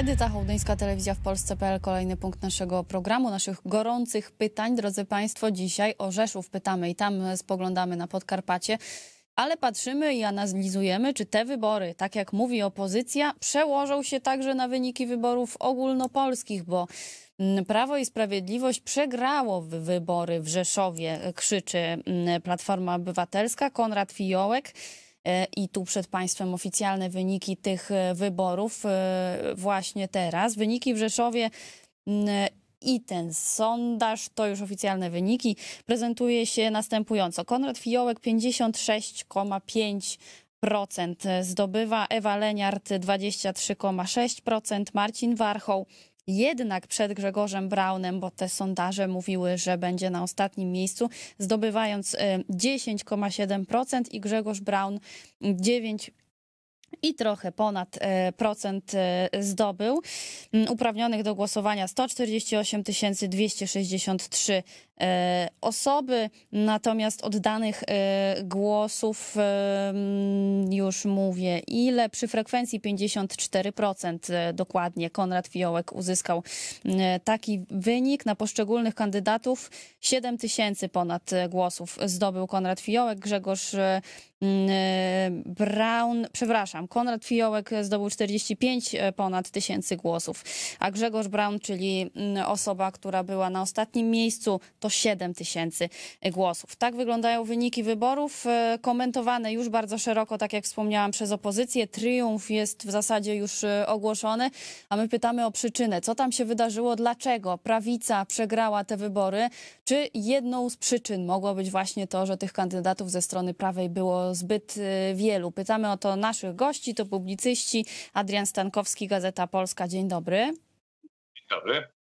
Edyta Hołdyńska, Telewizja w Polsce.pl. Kolejny punkt naszego programu, naszych gorących pytań. Drodzy Państwo, dzisiaj o Rzeszów pytamy i tam spoglądamy na Podkarpacie. Ale patrzymy i analizujemy, czy te wybory, tak jak mówi opozycja, przełożą się także na wyniki wyborów ogólnopolskich, bo mm, Prawo i Sprawiedliwość przegrało wybory w Rzeszowie, krzyczy mm, Platforma Obywatelska. Konrad Fiołek E, i tu przed Państwem oficjalne wyniki tych e, wyborów e, właśnie teraz. Wyniki w Rzeszowie i ten sondaż, to już oficjalne wyniki, prezentuje się następująco. Konrad Fiołek 56,5% zdobywa, Ewa Leniart 23,6%, Marcin Warchoł jednak przed Grzegorzem Braunem, bo te sondaże mówiły, że będzie na ostatnim miejscu, zdobywając 10,7% e, i Grzegorz Braun 9 i trochę ponad e, procent e, zdobył. Uprawnionych do głosowania 148 263 e, osoby, natomiast oddanych głosów mm, już mówię ile. Przy frekwencji 54% dokładnie Konrad Fiołek uzyskał taki wynik. Na poszczególnych kandydatów 7 tysięcy ponad głosów zdobył Konrad Fiołek, Grzegorz mm, Braun, przepraszam, Konrad Fiołek zdobył 45 e, ponad tysięcy głosów, a Grzegorz Braun, czyli mm, osoba, która była na ostatnim miejscu, to 7 tysięcy głosów. Tak wyglądają wyniki wyborów, e, komentowane już bardzo szeroko, tak jak wspomniałam, przez opozycję. Triumf jest w zasadzie już e, ogłoszony, a my pytamy o przyczynę. Co tam się wydarzyło? Dlaczego prawica przegrała te wybory? Czy jedną z przyczyn mogło być właśnie to, że tych kandydatów ze strony prawej było zbyt wielu? Pytamy o to naszych gości to publicyści Adrian Stankowski, Gazeta Polska. Dzień dobry. Dzień dobry.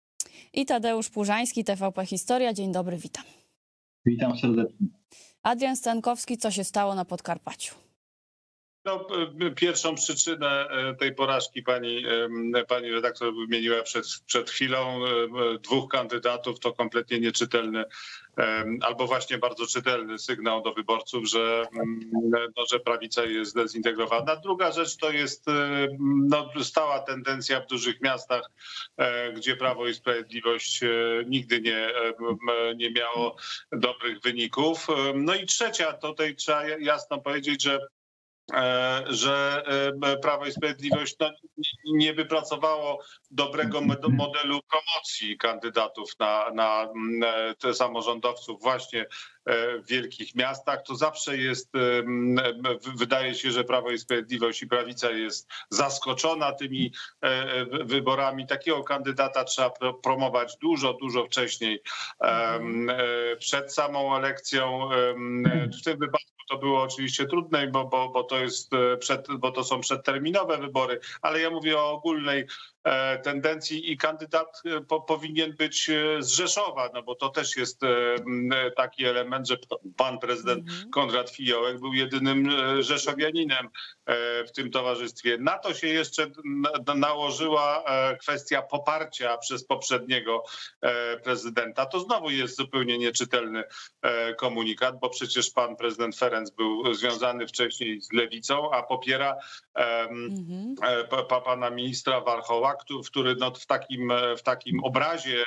I Tadeusz Płużański, TVP Historia. Dzień dobry, witam. Witam serdecznie. Adrian Stankowski, co się stało na Podkarpaciu? No, pierwszą przyczynę e, tej porażki pani, pani redaktor wymieniła przed, przed chwilą. Dwóch kandydatów to kompletnie nieczytelny albo właśnie bardzo czytelny sygnał do wyborców, że, no, że prawica jest zdezintegrowana. Druga rzecz to jest no, stała tendencja w dużych miastach, e, gdzie Prawo i Sprawiedliwość e, nigdy nie, nie miało dobrych wyników. No i trzecia, tutaj trzeba jasno powiedzieć, że E, że e, Prawo i Sprawiedliwość no, nie wypracowało dobrego modelu promocji kandydatów na, na te samorządowców właśnie e, w wielkich miastach. To zawsze jest, wydaje się, że Prawo i Sprawiedliwość i Prawica jest zaskoczona tymi wyborami. Takiego kandydata trzeba promować dużo, dużo wcześniej, przed samą elekcją. W tym wypadku to było oczywiście trudne, bo, bo, bo, to jest e, przed, bo to są przedterminowe wybory, ale ja mówię o ogólnej E, tendencji i kandydat e, po, powinien być e, z Rzeszowa, no bo to też jest taki element, że pan prezydent mhm. Konrad Fiołek był jedynym Rzeszowianinem w tym towarzystwie. Na to się jeszcze nałożyła kwestia poparcia przez poprzedniego prezydenta. To znowu jest zupełnie nieczytelny komunikat, bo przecież pan prezydent Ferenc był związany wcześniej z lewicą, a popiera mhm. pana ministra Warchoła, który no w, takim, w takim obrazie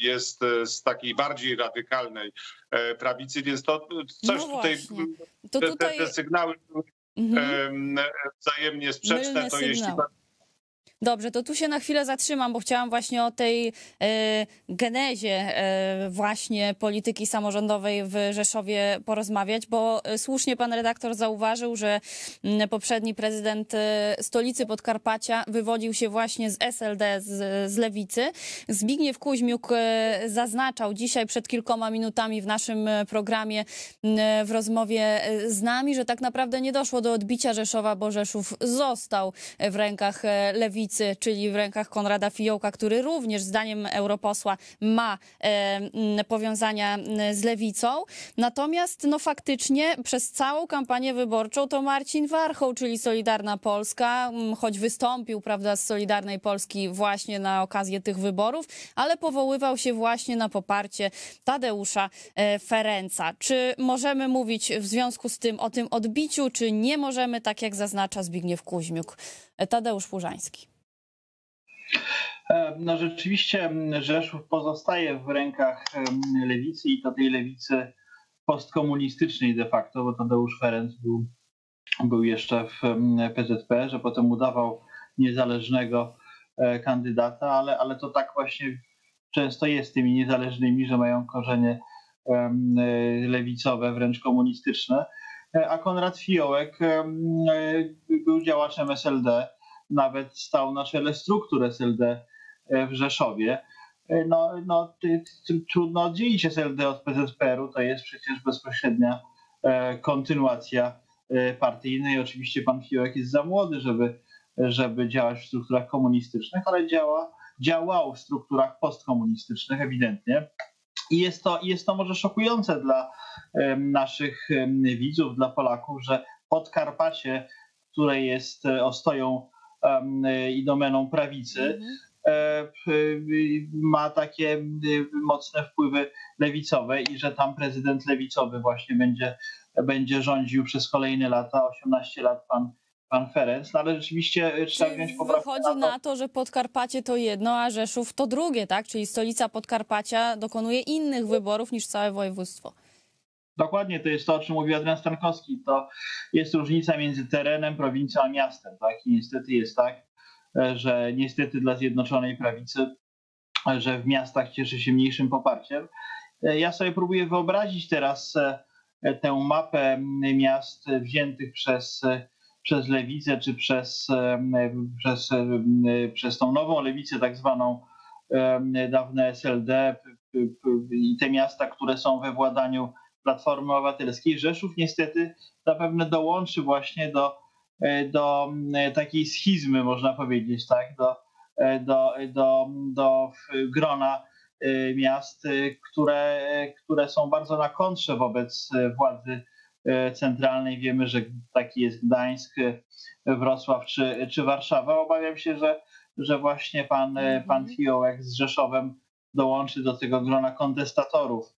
jest z takiej bardziej radykalnej e, prawicy, więc to coś no tutaj, to tutaj... Te, te, sygnały mhm. wzajemnie sprzeczne, Mylne to jeśli Dobrze, to tu się na chwilę zatrzymam, bo chciałam właśnie o tej e, genezie e, właśnie polityki samorządowej w Rzeszowie porozmawiać, bo e, słusznie pan redaktor zauważył, że m, poprzedni prezydent stolicy Podkarpacia wywodził się właśnie z SLD, z, z Lewicy. Zbigniew Kuźmiuk zaznaczał dzisiaj przed kilkoma minutami w naszym programie w rozmowie z nami, że tak naprawdę nie doszło do odbicia Rzeszowa, bo Rzeszów został w rękach Lewicy lewicy, czyli w rękach Konrada Fiołka, który również zdaniem europosła ma e, powiązania z lewicą. Natomiast no faktycznie przez całą kampanię wyborczą to Marcin Warchoł, czyli Solidarna Polska, choć wystąpił prawda, z Solidarnej Polski właśnie na okazję tych wyborów, ale powoływał się właśnie na poparcie Tadeusza e, Ferenca. Czy możemy mówić w związku z tym o tym odbiciu, czy nie możemy, tak jak zaznacza Zbigniew Kuźmiuk? Tadeusz Purzański. E, no rzeczywiście Rzeszów pozostaje w rękach lewicy i to tej lewicy postkomunistycznej de facto, bo Tadeusz Ferenc był, był jeszcze w PZP, że potem udawał niezależnego e, kandydata, ale, ale to tak właśnie często jest z tymi niezależnymi, że mają korzenie e, lewicowe, wręcz komunistyczne. A Konrad Fiołek był działaczem SLD, nawet stał na czele struktur SLD w Rzeszowie. No, no, trudno oddzielić SLD od PZPR-u, to jest przecież bezpośrednia e, kontynuacja e, partyjnej. Oczywiście pan Fiołek jest za młody, żeby, żeby działać w strukturach komunistycznych, ale działa, działał w strukturach postkomunistycznych ewidentnie. I jest to, jest to może szokujące dla naszych widzów, dla Polaków, że Podkarpacie, które jest e, ostoją i domeną prawicy, mhm. E, ma takie mocne wpływy lewicowe i że tam prezydent lewicowy właśnie będzie, będzie rządził przez kolejne lata, 18 lat pan, pan Ferenc, no ale rzeczywiście trzeba wziąć poprawkę Wychodzi na to, na to, że Podkarpacie to jedno, a Rzeszów to drugie, tak? Czyli stolica Podkarpacia dokonuje innych wyborów niż całe województwo. Dokładnie, to jest to, o czym mówił Adrian Stankowski. To jest różnica między terenem, prowincją a miastem, tak? I niestety jest tak, że niestety dla Zjednoczonej Prawicy, że w miastach cieszy się mniejszym poparciem. Ja sobie próbuję wyobrazić teraz e, tę mapę miast wziętych przez, przez lewicę, czy przez, e, przez, e, przez tą nową lewicę, tak zwaną dawne SLD, i te miasta, które są we władaniu Platformy Obywatelskiej. Rzeszów niestety zapewne dołączy właśnie do E, do e, takiej schizmy, można powiedzieć, tak, do, e, do, do, do grona miast, które, które są bardzo na kontrze wobec władzy centralnej. Wiemy, że taki jest Gdańsk, Wrocław czy, czy Warszawa. Obawiam się, że, że właśnie pan, pan mhm. Fiołek z Rzeszowem dołączy do tego grona kontestatorów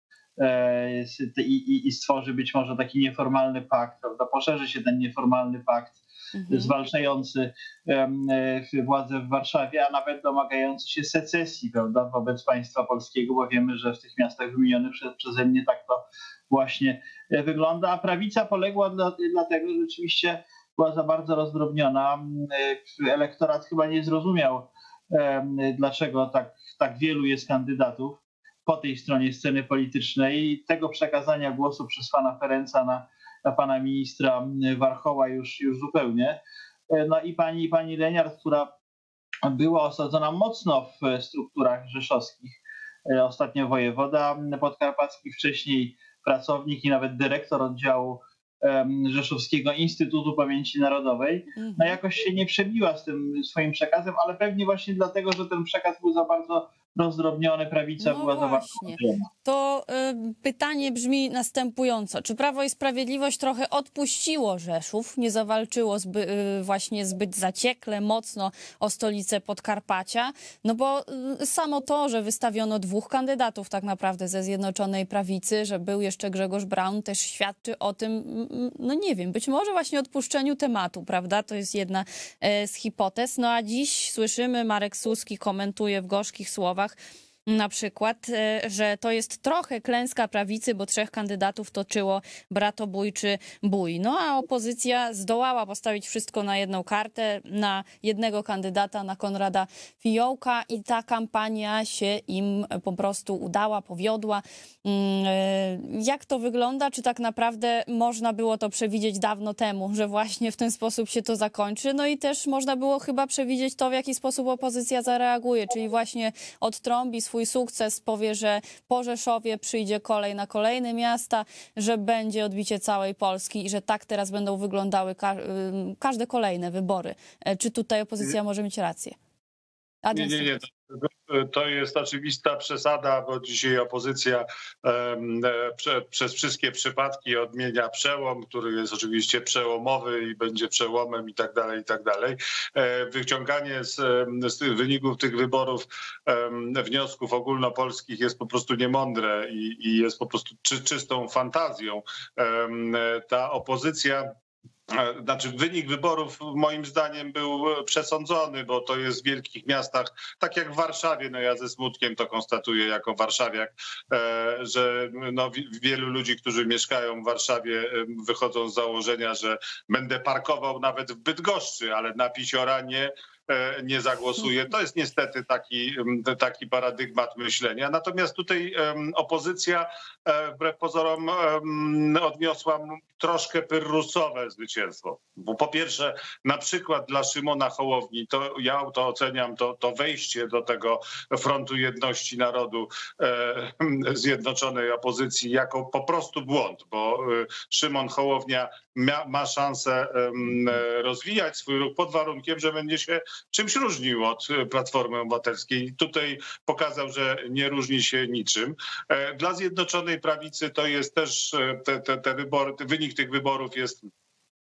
i, i, i stworzy być może taki nieformalny pakt, prawda? poszerzy się ten nieformalny pakt mhm. zwalczający e, władzę w Warszawie, a nawet domagający się secesji prawda, wobec państwa polskiego, bo wiemy, że w tych miastach wymienionych przez, przeze mnie tak to właśnie e, wygląda. A prawica poległa dla, dlatego, że rzeczywiście była za bardzo rozdrobniona. E, elektorat chyba nie zrozumiał, dlaczego tak, tak wielu jest kandydatów po tej stronie sceny politycznej i tego przekazania głosu przez pana Ferenca na pana ministra Warchoła już, już zupełnie. E, no i pani, pani Leniart, która była osadzona mocno w strukturach rzeszowskich, e, ostatnio wojewoda podkarpacki, wcześniej pracownik i nawet dyrektor oddziału Rzeszowskiego Instytutu Pamięci Narodowej, no mhm. jakoś się nie przebiła z tym swoim przekazem, ale pewnie właśnie dlatego, że ten przekaz był za bardzo rozdrobnione, prawica no była właśnie. To y, pytanie brzmi następująco. Czy Prawo i Sprawiedliwość trochę odpuściło Rzeszów, nie zawalczyło zby, y, właśnie zbyt zaciekle, mocno o stolicę Podkarpacia? No bo y, samo to, że wystawiono dwóch kandydatów tak naprawdę ze Zjednoczonej Prawicy, że był jeszcze Grzegorz Braun, też świadczy o tym, no nie wiem, być może właśnie odpuszczeniu tematu, prawda? To jest jedna e, z hipotez. No a dziś słyszymy, Marek Suski komentuje w gorzkich słowach, головах na przykład, e, że to jest trochę klęska prawicy, bo trzech kandydatów toczyło bratobójczy bój. No a opozycja zdołała postawić wszystko na jedną kartę, na jednego kandydata, na Konrada Fiołka i ta kampania się im po prostu udała, powiodła. Mm, e, jak to wygląda? Czy tak naprawdę można było to przewidzieć dawno temu, że właśnie w ten sposób się to zakończy? No i też można było chyba przewidzieć to, w jaki sposób opozycja zareaguje, czyli właśnie odtrąbi swój sukces, powie, że po Rzeszowie przyjdzie kolej na kolejne miasta, że będzie odbicie całej Polski i że tak teraz będą wyglądały ka każde kolejne wybory. E, czy tutaj opozycja może mieć rację? Nie, nie, nie. To jest oczywista przesada, bo dzisiaj opozycja e, przez wszystkie przypadki odmienia przełom, który jest oczywiście przełomowy i będzie przełomem i tak dalej, i tak dalej. E, wyciąganie z, z wyników tych wyborów wniosków ogólnopolskich jest po prostu niemądre i, i jest po prostu czy, czystą fantazją. Ta opozycja znaczy wynik wyborów moim zdaniem był przesądzony, bo to jest w wielkich miastach, tak jak w Warszawie, no ja ze smutkiem to konstatuję jako warszawiak, że no wielu ludzi, którzy mieszkają w Warszawie wychodzą z założenia, że będę parkował nawet w Bydgoszczy, ale na Pisiora nie, E, nie zagłosuje. To jest niestety taki, taki paradygmat myślenia. Natomiast tutaj opozycja e, wbrew pozorom odniosła troszkę pyrrusowe zwycięstwo. Bo po pierwsze, na przykład dla Szymona Hołowni, to ja to oceniam, to, to wejście do tego frontu jedności narodu e, zjednoczonej opozycji jako po prostu błąd, bo e, Szymon Hołownia ma, ma szansę e, rozwijać swój ruch pod warunkiem, że będzie się czymś różnił od Platformy Obywatelskiej. Tutaj pokazał, że nie różni się niczym. E, dla Zjednoczonej Prawicy to jest też e, te, te, te wybory, wynik tych wyborów jest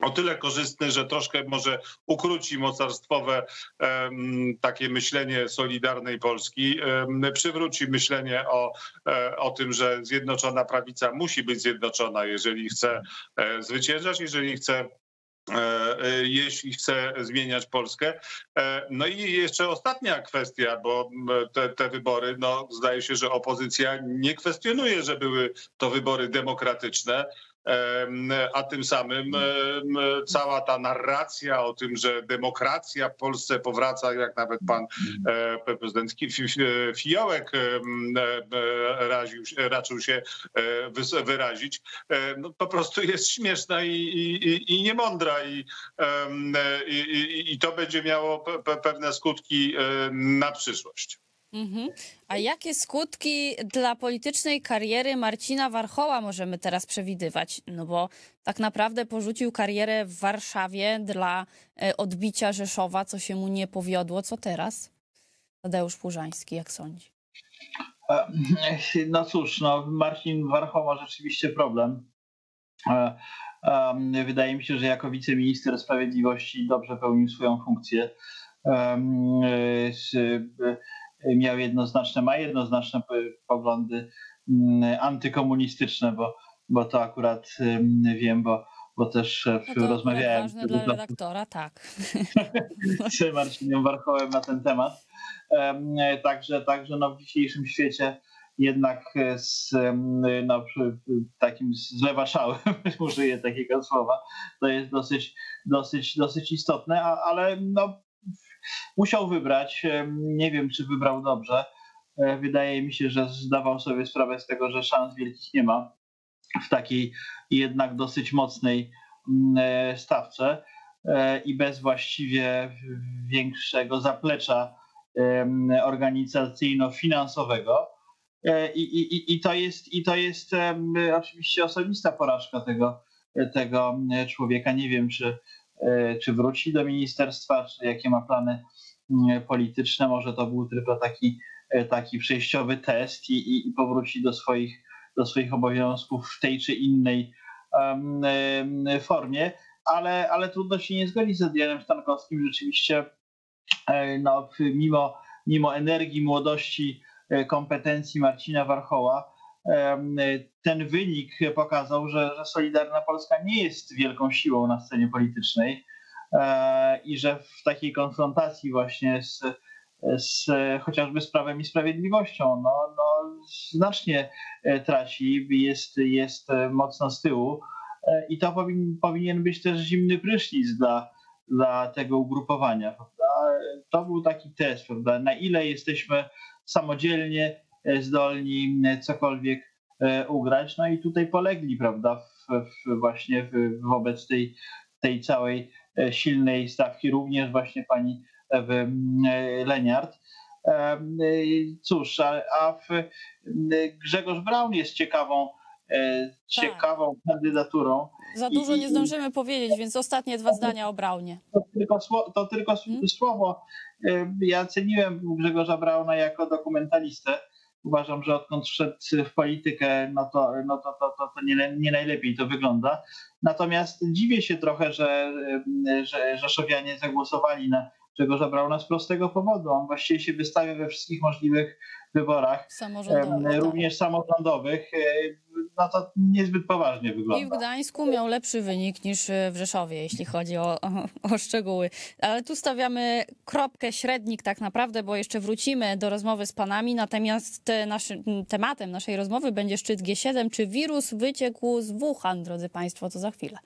o tyle korzystny, że troszkę może ukróci mocarstwowe takie myślenie Solidarnej Polski, przywróci myślenie o, e, o tym, że Zjednoczona Prawica musi być zjednoczona, jeżeli chce e, zwyciężać, jeżeli chce E, e, jeśli chce zmieniać Polskę. E, no i jeszcze ostatnia kwestia, bo te, te, wybory, no zdaje się, że opozycja nie kwestionuje, że były to wybory demokratyczne a tym samym cała ta narracja o tym, że demokracja w Polsce powraca, jak nawet pan e, prezydent Fiołek raził, raczył się e, wyrazić, e, no, po prostu jest śmieszna i, i, i niemądra i, i, i to będzie miało pewne skutki na przyszłość. Mhm. A jakie skutki dla politycznej kariery Marcina Warchoła możemy teraz przewidywać? No bo tak naprawdę porzucił karierę w Warszawie dla e, odbicia Rzeszowa, co się mu nie powiodło. Co teraz? Tadeusz Płużański, jak sądzi? E, no cóż, no Marcin Warchoł ma rzeczywiście problem. E, wydaje mi się, że jako wiceminister sprawiedliwości dobrze pełnił swoją funkcję miał jednoznaczne, ma jednoznaczne poglądy mm, antykomunistyczne, bo, bo to akurat wiem, bo, bo też no rozmawiałem. Ważne dla redaktora, tak. Z Marcinem Warchołem na ten temat. Także, także no w dzisiejszym świecie jednak z no, takim zlewaszałem, użyję takiego słowa, to jest dosyć, dosyć, dosyć istotne, ale no, musiał wybrać. Nie wiem, czy wybrał dobrze. E, wydaje mi się, że zdawał sobie sprawę z tego, że szans wielkich nie ma w takiej jednak dosyć mocnej mm, e, stawce e, i bez właściwie większego zaplecza organizacyjno-finansowego. I, i, I, to jest, i to jest oczywiście osobista porażka tego, tego człowieka. Nie wiem, czy E, czy wróci do ministerstwa, czy jakie ma plany mm, polityczne. Może to był tylko taki, e, taki przejściowy test i, i powróci do swoich, do swoich obowiązków w tej czy innej formie, ale, ale trudno się nie zgodzić z Adrianem Stankowskim. Rzeczywiście, e, no, mimo, mimo energii, młodości, kompetencji Marcina Warchoła, ten wynik pokazał, że, że Solidarna Polska nie jest wielką siłą na scenie politycznej e, i że w takiej konfrontacji właśnie z, z chociażby z Prawem i Sprawiedliwością no, no, znacznie e, traci, jest, jest mocno z tyłu e, i to powin, powinien być też zimny prysznic dla, dla tego ugrupowania. Prawda? To był taki test, prawda? na ile jesteśmy samodzielnie zdolni cokolwiek e, ugrać. No i tutaj polegli, prawda, w, w właśnie w, wobec tej, tej całej e, silnej stawki, również właśnie pani Ewy e, Leniart. Cóż, a, a Grzegorz Braun jest ciekawą, tak. ciekawą kandydaturą. Za dużo I, nie zdążymy i, powiedzieć, więc ostatnie dwa zdania o Braunie. To tylko, to tylko hmm? słowo. Ja ceniłem Grzegorza Brauna jako dokumentalistę uważam, że odkąd wszedł w politykę, no to, no to, to, to, to nie, nie najlepiej to wygląda. Natomiast dziwię się trochę, że, że Rzeszowianie zagłosowali na Grzegorza Brauna z prostego powodu. On właściwie się wystawia we wszystkich możliwych wyborach, samorządowych, również tak. samorządowych, e, no to niezbyt poważnie wygląda. I w Gdańsku miał lepszy wynik niż e, w Rzeszowie, jeśli chodzi o, o, szczegóły. Ale tu stawiamy kropkę, średnik tak naprawdę, bo jeszcze wrócimy do rozmowy z panami, natomiast te naszy, tematem naszej rozmowy będzie szczyt G7. Czy wirus wyciekł z Wuhan, drodzy państwo, to za chwilę.